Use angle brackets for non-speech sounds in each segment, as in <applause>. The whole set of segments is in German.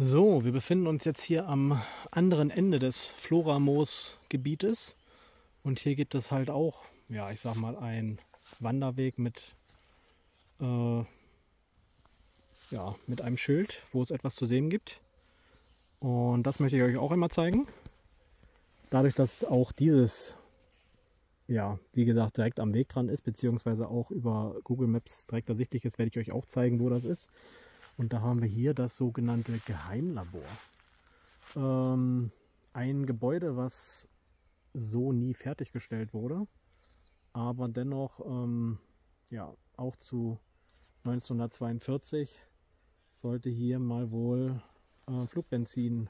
So, wir befinden uns jetzt hier am anderen Ende des Floramoos-Gebietes. Und hier gibt es halt auch, ja, ich sag mal, einen Wanderweg mit, äh, ja, mit einem Schild, wo es etwas zu sehen gibt. Und das möchte ich euch auch einmal zeigen. Dadurch, dass auch dieses, ja, wie gesagt, direkt am Weg dran ist, beziehungsweise auch über Google Maps direkt ersichtlich ist, werde ich euch auch zeigen, wo das ist. Und da haben wir hier das sogenannte Geheimlabor. Ähm, ein Gebäude, was so nie fertiggestellt wurde, aber dennoch ähm, ja, auch zu 1942 sollte hier mal wohl äh, Flugbenzin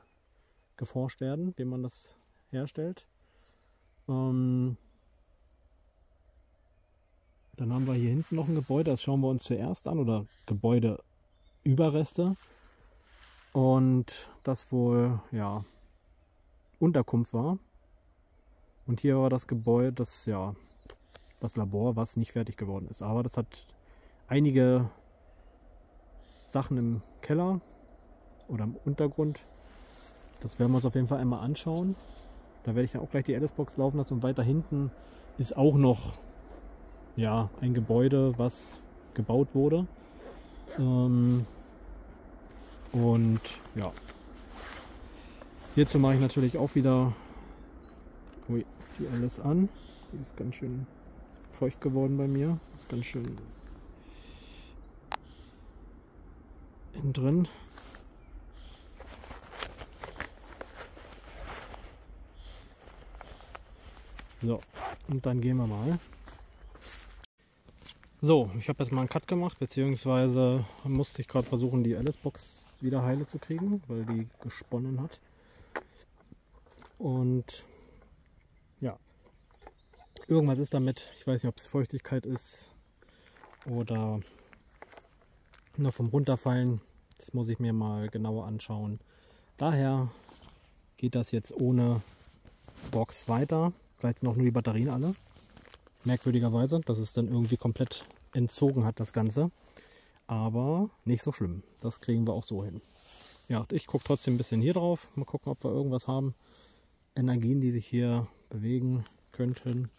geforscht werden, wie man das herstellt. Ähm, dann haben wir hier hinten noch ein Gebäude, das schauen wir uns zuerst an, oder Gebäude Überreste und das wohl ja Unterkunft war. Und hier war das Gebäude, das ja das Labor, was nicht fertig geworden ist. Aber das hat einige Sachen im Keller oder im Untergrund. Das werden wir uns auf jeden Fall einmal anschauen. Da werde ich dann auch gleich die Alice-Box laufen lassen. Und weiter hinten ist auch noch ja, ein Gebäude, was gebaut wurde. Ähm, und ja. Hierzu mache ich natürlich auch wieder ui, die alles an. Die ist ganz schön feucht geworden bei mir. Ist ganz schön innen drin. So, und dann gehen wir mal. So, ich habe jetzt mal einen Cut gemacht, beziehungsweise musste ich gerade versuchen, die Alice-Box wieder heile zu kriegen, weil die gesponnen hat. Und ja, irgendwas ist damit. Ich weiß nicht, ob es Feuchtigkeit ist oder nur vom Runterfallen. Das muss ich mir mal genauer anschauen. Daher geht das jetzt ohne Box weiter. Vielleicht noch nur die Batterien alle. Merkwürdigerweise, dass es dann irgendwie komplett entzogen hat, das Ganze. Aber nicht so schlimm. Das kriegen wir auch so hin. Ja, ich gucke trotzdem ein bisschen hier drauf. Mal gucken, ob wir irgendwas haben. Energien, die sich hier bewegen könnten.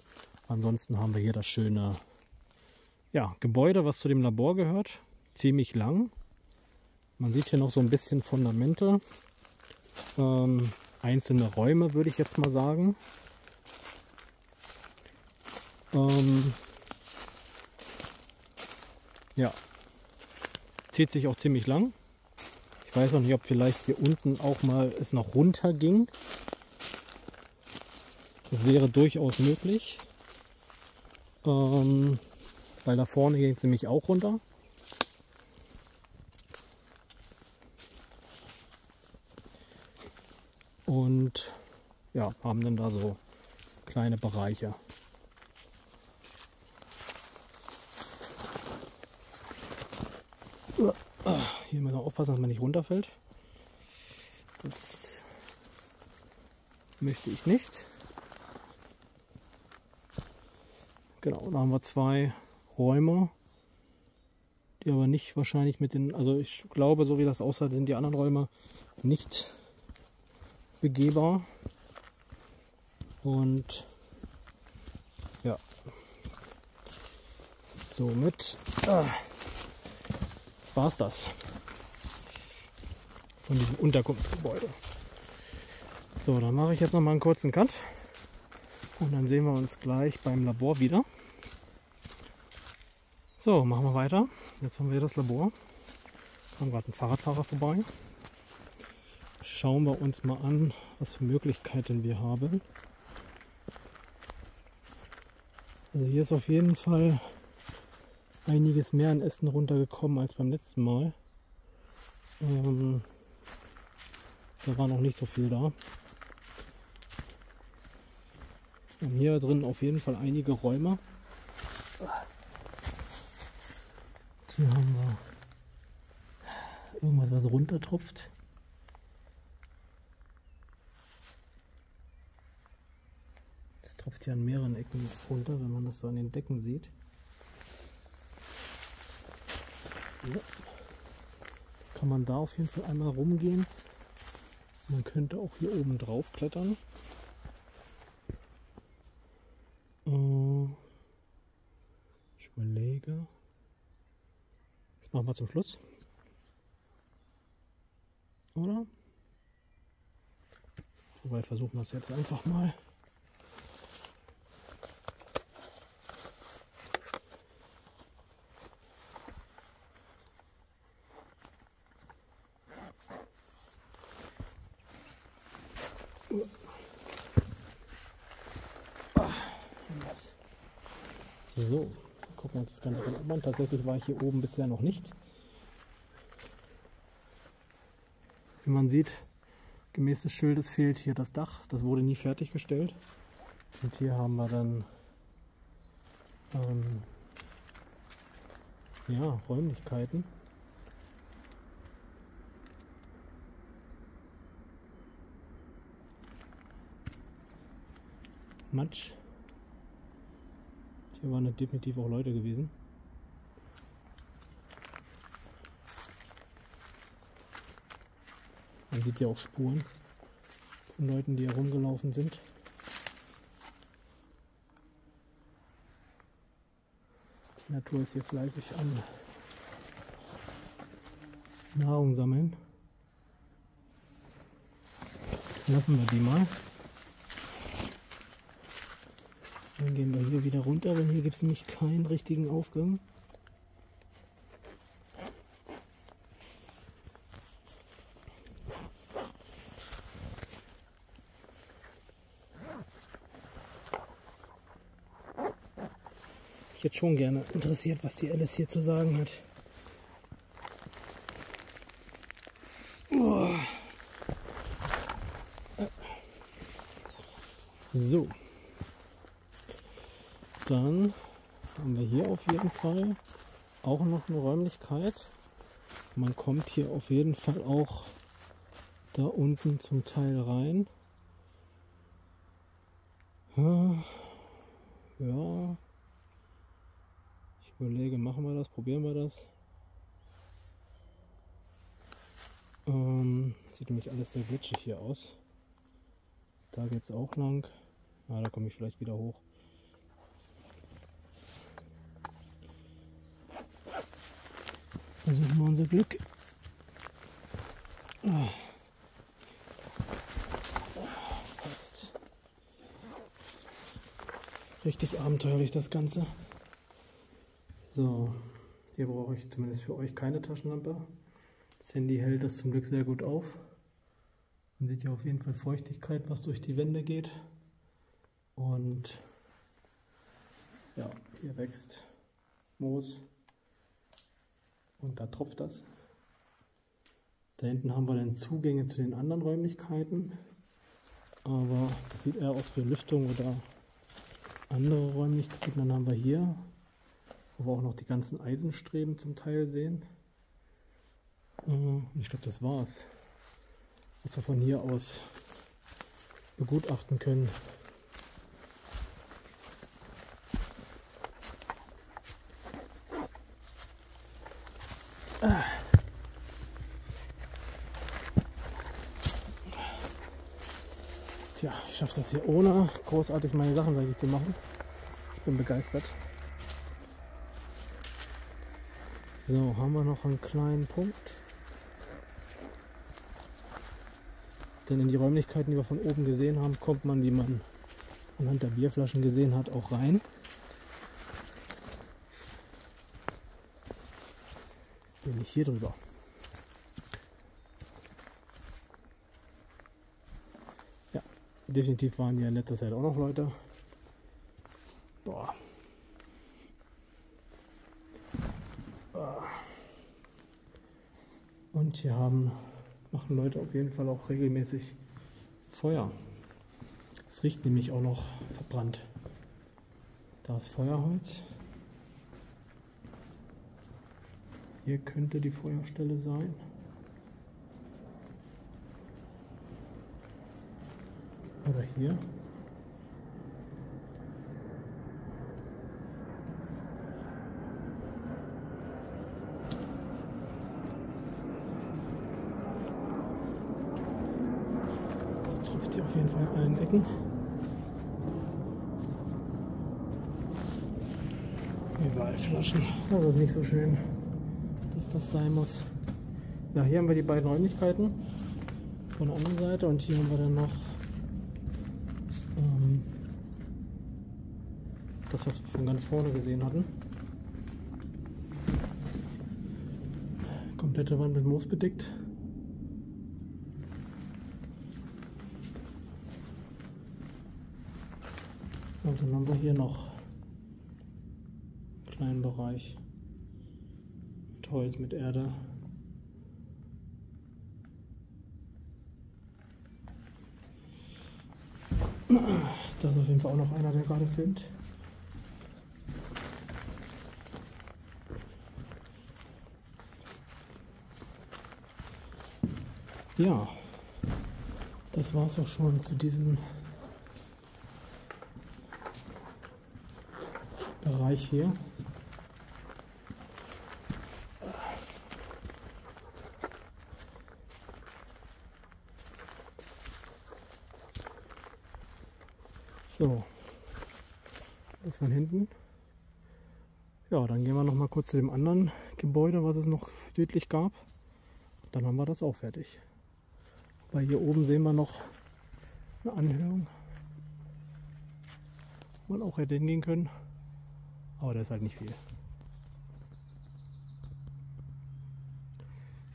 Ansonsten haben wir hier das schöne ja, Gebäude, was zu dem Labor gehört. Ziemlich lang. Man sieht hier noch so ein bisschen Fundamente. Ähm, einzelne Räume, würde ich jetzt mal sagen. Ähm, ja, zieht sich auch ziemlich lang. Ich weiß noch nicht, ob vielleicht hier unten auch mal es noch runter ging. Das wäre durchaus möglich. Ähm, weil da vorne ging es nämlich auch runter. Und ja, haben dann da so kleine Bereiche. Wir aufpassen, dass man nicht runterfällt. Das möchte ich nicht. Genau, da haben wir zwei Räume, die aber nicht wahrscheinlich mit den, also ich glaube, so wie das aussah, sind die anderen Räume nicht begehbar. Und ja, somit. Ah war es das von diesem Unterkunftsgebäude. So, dann mache ich jetzt noch mal einen kurzen Cut und dann sehen wir uns gleich beim Labor wieder. So, machen wir weiter. Jetzt haben wir das Labor. Kam gerade ein Fahrradfahrer vorbei. Schauen wir uns mal an, was für Möglichkeiten wir haben. Also hier ist auf jeden Fall einiges mehr an Essen runtergekommen als beim letzten Mal. Ähm, da war noch nicht so viel da. Und hier drin auf jeden Fall einige Räume. Hier haben wir irgendwas, was runtertropft. Das tropft hier an mehreren Ecken runter, wenn man das so an den Decken sieht. kann man da auf jeden Fall einmal rumgehen. Man könnte auch hier oben drauf klettern. Äh, ich überlege. Das machen wir zum Schluss. Oder? Wobei versuchen wir es jetzt einfach mal. So, gucken wir uns das Ganze von oben an. Tatsächlich war ich hier oben bisher noch nicht. Wie man sieht, gemäß des Schildes fehlt hier das Dach. Das wurde nie fertiggestellt. Und hier haben wir dann ähm, ja, Räumlichkeiten. Matsch. Hier waren definitiv auch Leute gewesen. Man sieht ja auch Spuren von Leuten, die herumgelaufen sind. Die Natur ist hier fleißig an Nahrung sammeln. Lassen wir die mal. Dann gehen wir hier wieder runter, weil hier gibt es nämlich keinen richtigen Aufgang. Ich hätte schon gerne interessiert, was die Alice hier zu sagen hat. So. Dann haben wir hier auf jeden Fall auch noch eine Räumlichkeit. Man kommt hier auf jeden Fall auch da unten zum Teil rein. Ja. Ich überlege, machen wir das, probieren wir das. Ähm, sieht nämlich alles sehr glitschig hier aus. Da geht es auch lang. Ah, da komme ich vielleicht wieder hoch. Versuchen wir unser Glück. Oh. Richtig abenteuerlich das Ganze. So, hier brauche ich zumindest für euch keine Taschenlampe. Das Handy hält das zum Glück sehr gut auf. Man sieht ja auf jeden Fall Feuchtigkeit, was durch die Wände geht. Und ja, hier wächst Moos. Und da tropft das. Da hinten haben wir dann Zugänge zu den anderen Räumlichkeiten. Aber das sieht eher aus wie Lüftung oder andere Räumlichkeiten. Dann haben wir hier, wo wir auch noch die ganzen Eisenstreben zum Teil sehen. Äh, ich glaube, das war's, was wir von hier aus begutachten können. Tja, ich schaffe das hier ohne großartig meine Sachen wirklich zu machen. Ich bin begeistert. So, haben wir noch einen kleinen Punkt. Denn in die Räumlichkeiten, die wir von oben gesehen haben, kommt man, wie man anhand der Bierflaschen gesehen hat, auch rein. Nämlich hier drüber. Definitiv waren hier in letzter Zeit auch noch Leute. Boah. Und hier haben, machen Leute auf jeden Fall auch regelmäßig Feuer. Es riecht nämlich auch noch verbrannt. Da ist Feuerholz. Hier könnte die Feuerstelle sein. Oder hier. Das tropft hier auf jeden Fall an allen Ecken. Überall Flaschen. Das ist nicht so schön, dass das sein muss. Ja, hier haben wir die beiden Räumlichkeiten von der anderen Seite und hier haben wir dann noch ähm, das, was wir von ganz vorne gesehen hatten. Komplette Wand mit Moos bedeckt. Und dann haben wir hier noch einen kleinen Bereich mit Holz, mit Erde. Da ist auf jeden Fall auch noch einer, der gerade filmt. Ja, das war es auch schon zu diesem Bereich hier. So, das von hinten. Ja, dann gehen wir noch mal kurz zu dem anderen Gebäude, was es noch südlich gab. Dann haben wir das auch fertig. Weil hier oben sehen wir noch eine Anhörung, man auch hätte hingehen können. Aber da ist halt nicht viel.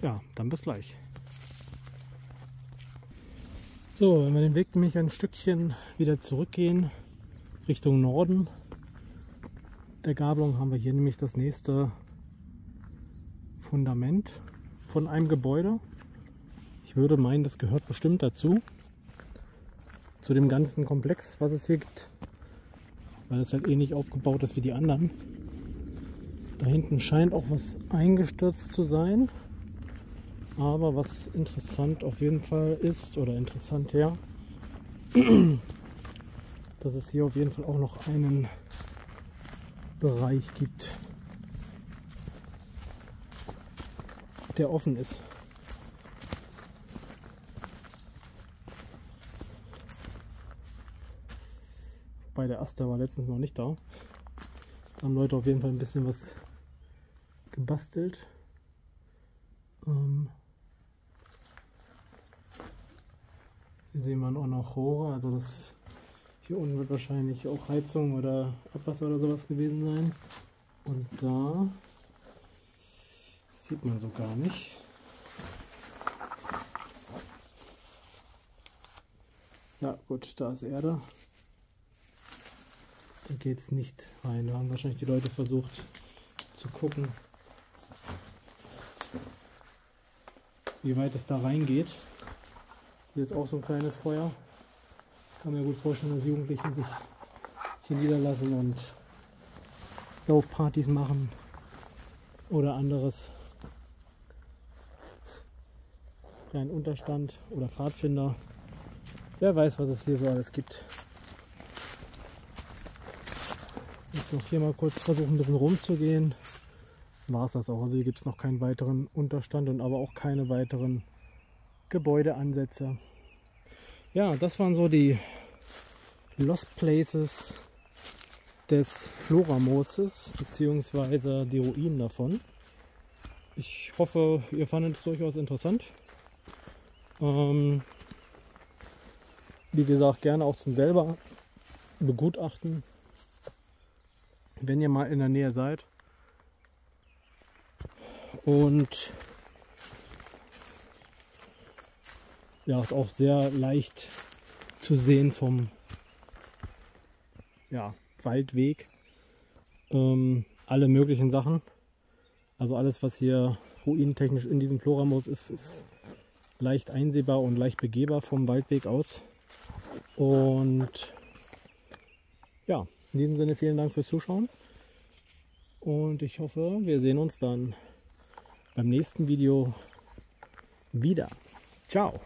Ja, dann bis gleich. So, wenn wir den Weg nämlich ein Stückchen wieder zurückgehen Richtung Norden der Gabelung haben wir hier nämlich das nächste Fundament von einem Gebäude. Ich würde meinen, das gehört bestimmt dazu. Zu dem ganzen Komplex, was es hier gibt. Weil es halt ähnlich aufgebaut ist wie die anderen. Da hinten scheint auch was eingestürzt zu sein. Aber was interessant auf jeden Fall ist, oder interessant ja, <clears throat> dass es hier auf jeden Fall auch noch einen Bereich gibt, der offen ist. Bei der Aster war letztens noch nicht da. Da haben Leute auf jeden Fall ein bisschen was gebastelt. Ähm Hier sehen wir auch noch Rohre, also das hier unten wird wahrscheinlich auch Heizung oder Abwasser oder sowas gewesen sein. Und da sieht man so gar nicht. Ja gut, da ist Erde. Da geht es nicht rein. Da haben wahrscheinlich die Leute versucht zu gucken, wie weit es da reingeht. Hier ist auch so ein kleines Feuer. Ich kann mir gut vorstellen, dass Jugendliche sich hier niederlassen und Saufpartys machen oder anderes. Kleinen Unterstand oder Pfadfinder. Wer weiß, was es hier so alles gibt. Jetzt noch hier mal kurz versuchen, ein bisschen rumzugehen. War es das auch. Also hier gibt es noch keinen weiteren Unterstand und aber auch keine weiteren Gebäudeansätze. Ja, das waren so die Lost Places des Floramooses, beziehungsweise die Ruinen davon. Ich hoffe, ihr fandet es durchaus interessant. Ähm, wie gesagt, gerne auch zum selber begutachten, wenn ihr mal in der Nähe seid. Und ja, auch sehr leicht zu sehen vom ja, Waldweg. Ähm, alle möglichen Sachen. Also alles, was hier ruinentechnisch in diesem Floramoos ist, ist leicht einsehbar und leicht begehbar vom Waldweg aus. Und ja, in diesem Sinne vielen Dank fürs Zuschauen. Und ich hoffe, wir sehen uns dann beim nächsten Video wieder. Ciao.